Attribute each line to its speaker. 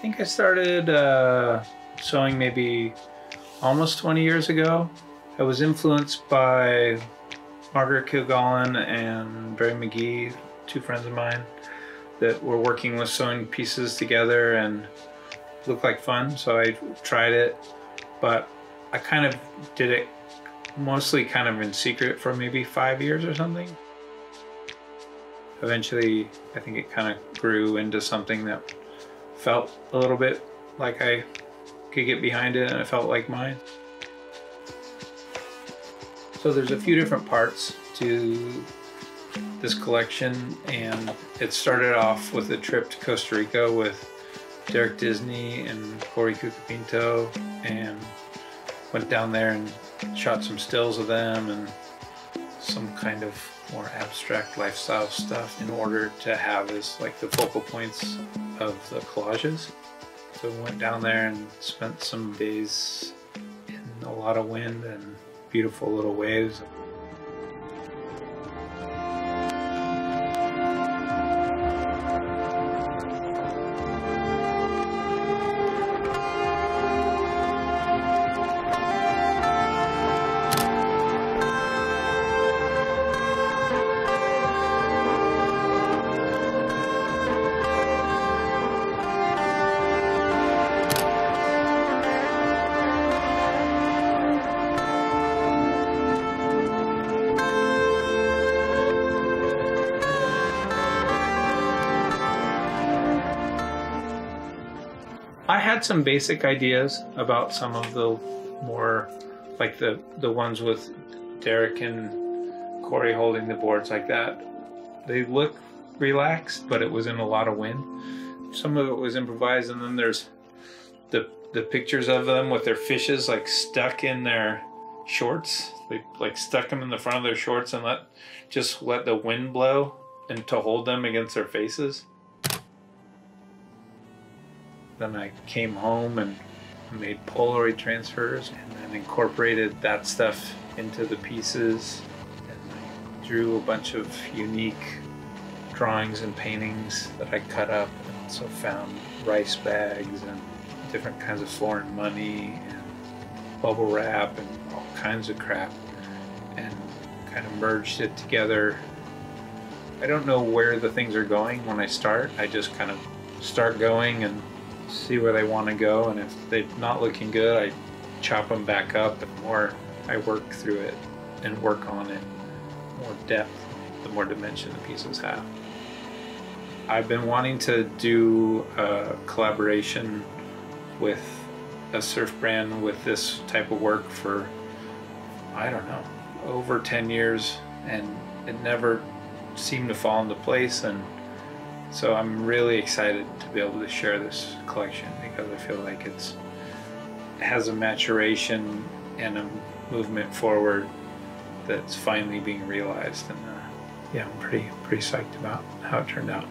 Speaker 1: think I started uh, sewing maybe almost 20 years ago. I was influenced by Margaret Kilgallen and Barry McGee, two friends of mine, that were working with sewing pieces together and looked like fun. So I tried it, but I kind of did it mostly kind of in secret for maybe five years or something. Eventually, I think it kind of grew into something that felt a little bit like I could get behind it and it felt like mine. So there's a few different parts to this collection and it started off with a trip to Costa Rica with Derrick Disney and Corey Colapinto and went down there and shot some stills of them and some kind of more abstract lifestyle stuff in order to have as like the focal points of the collages. So we went down there and spent some days in a lot of wind and beautiful little waves. I had some basic ideas about some of the more like the the ones with Derrick and Corey holding the boards like that. They look relaxed, but it was in a lot of wind. Some of it was improvised, and then there's the the pictures of them with their fishes like stuck in their shorts. They like stuck them in the front of their shorts and let just let the wind blow and to hold them against their faces. Then I came home and made Polaroid transfers and then incorporated that stuff into the pieces. And I drew a bunch of unique drawings and paintings that I cut up and also found rice bags and different kinds of foreign money and bubble wrap and all kinds of crap and kind of merged it together. I don't know where the things are going when I start. I just kind of start going and see where they want to go and if they're not looking good I chop them back up and the more I work through it and work on it more depth the more dimension the pieces have. I've been wanting to do a collaboration with a surf brand with this type of work for I don't know over 10 years and it never seemed to fall into place and so I'm really excited to be able to share this collection because I feel like it's it has a maturation and a movement forward that's finally being realized and uh, yeah I'm pretty pretty psyched about how it turned out.